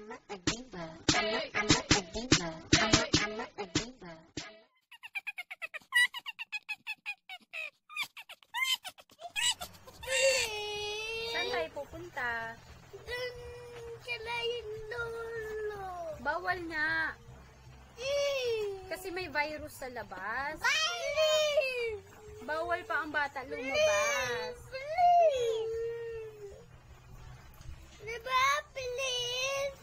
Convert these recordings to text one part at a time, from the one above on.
I'm a diva. I'm a, I'm a, a diva. I'm a, I'm a, a diva. Saan tayo pupunta? Dun sila yung lolo. Bawal nga. Eh. Kasi may virus sa labas. Bawal pa ang bata lumabas. Diba, please?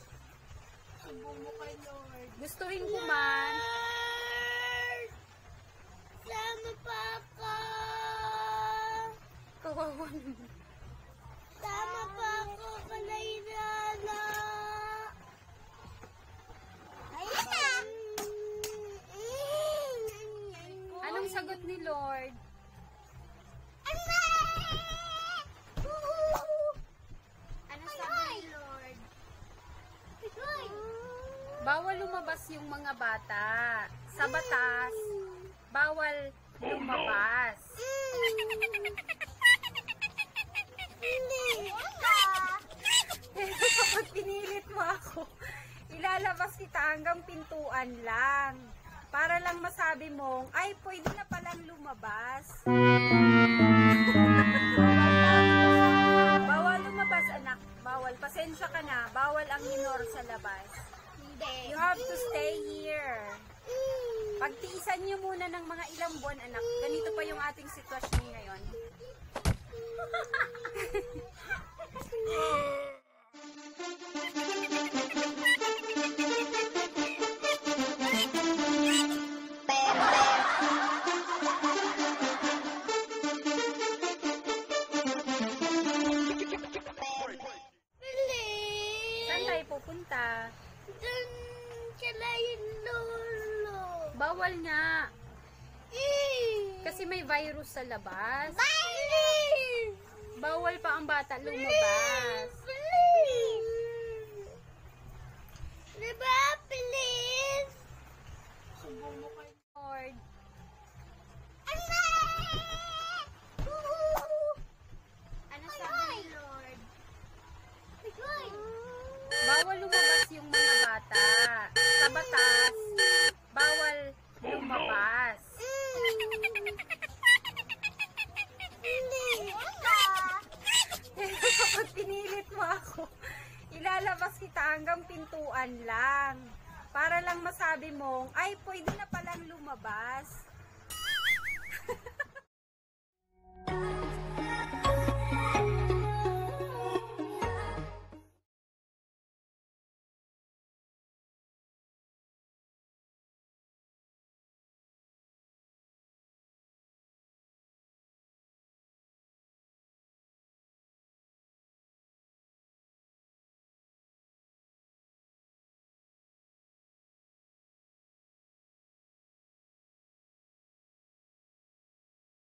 Subo mo kay Lord. Gustuhin ko man. Lord! Sama pa ako. Kawawa naman. Sama pa ako kalay Nana. Ayun Anong sagot ni Lord? Ano sagot ni Lord? Bawal lumabas yung mga bata. Sa batas, bawal lumabas. Pero kapag pinilit mo ako, ilalabas kita hanggang pintuan lang. Para lang masabi mong, ay, pwede na palang lumabas. Bawal lumabas, anak. Bawal. Pasensya ka na. Bawal ang minor sa labas. You have to stay here. Pagtiisan niyo muna ng mga ilang buwan, anak. Ganito pa yung ating sitwasyon ngayon. Dun sila yung lolo. Bawal nga. Eh. Kasi may virus sa labas. Please! Bawal pa ang bata lumabas. Please! Diba, please? Subo mo kay Lord, Ano? ano sabi ni Lord? Bawal lumabas yung mga bata. Sa batas, bawal lumabas. Hindi. Pero kapag pinilit mo ako, ilalabas kita hanggang pintuan lang. Para lang masabi mong, ay, pwede na palang lumabas.